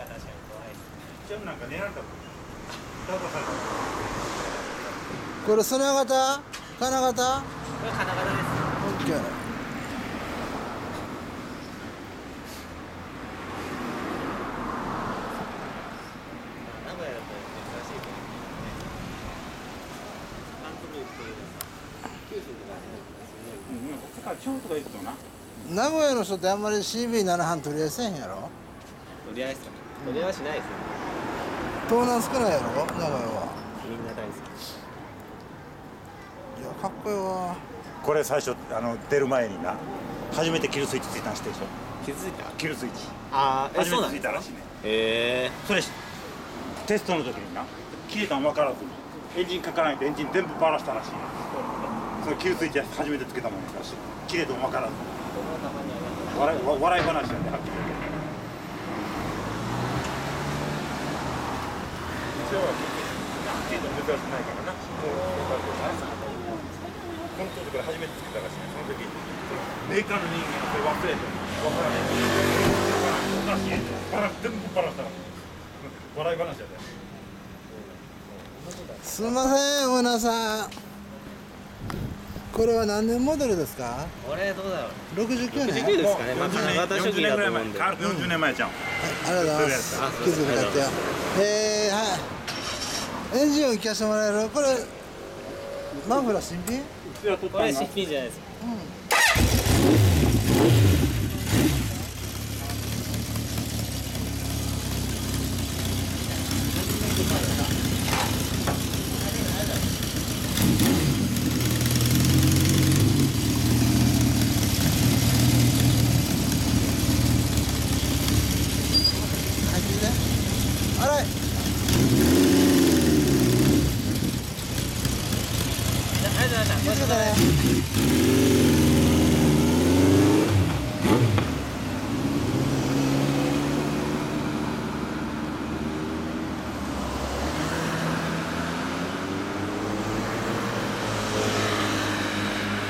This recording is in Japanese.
は確かに怖いですじゃあなんかたこれ砂型金型これ金型です。名古屋の人ってあんまり CB7 班取り合いせんやろ？取り合いっすか取り合いはしないですよ盗難少ないやろ名古屋は。みんな大好き。いやかっこいいわ。これ最初あの出る前にな。初めてキルスイッチついた？ん知ってるでしょ気づいたキルスイッチあーえ初めそうなんですか？らてついしいねへえそれテストの時にな。切れたん分からずに。エンジンかからないとエンジン全部バラしたらしいそのキルスイッチ初めてつけたもんだし。切れたん分からずに。笑いわ笑い話やねはっきり言って一応は切れた珍しくないからなもうこの当時から初めてつけたらしいねその時にメーカーの人間がそれ忘れて分からないおかしいバラ全部バラしたら笑い話やですいませんオーナーさん。これは何年モデルですか？これどうだろう。69年。69ですかね。まあ金型初期だと思うんで。40年前じゃん。ありがとうございます。あ気づくなかったよ。えー、はいエンジンを聞かせてもらえるこれマフラー新品？これ新品じゃないです。入ありがとうございました